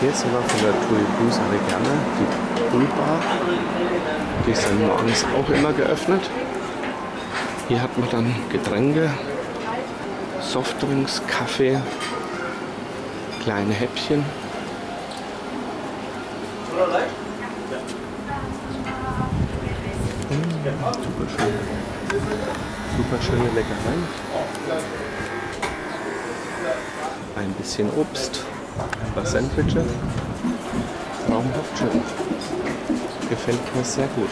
Hier ist sogar von der TUI Blues alle gerne die Bullbar. Die sind morgens auch immer geöffnet. Hier hat man dann Getränke, Softdrinks, Kaffee, kleine Häppchen. Mmh, super schön. Super schöne Leckereien. Ein bisschen Obst, ein paar Sandwiches. Traumhaft schön. Gefällt mir sehr gut.